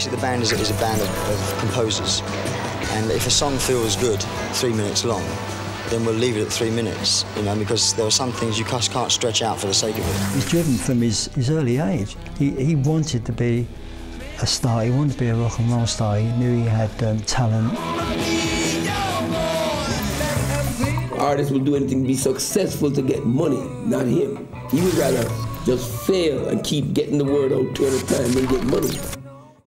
basically the band is, is a band of, of composers, and if a song feels good, three minutes long, then we'll leave it at three minutes, you know, because there are some things you just can't stretch out for the sake of it. He's driven from his, his early age. He, he wanted to be a star, he wanted to be a rock and roll star, he knew he had um, talent. Artists will do anything to be successful to get money, not him. He would rather just fail and keep getting the word out 200 times and get money.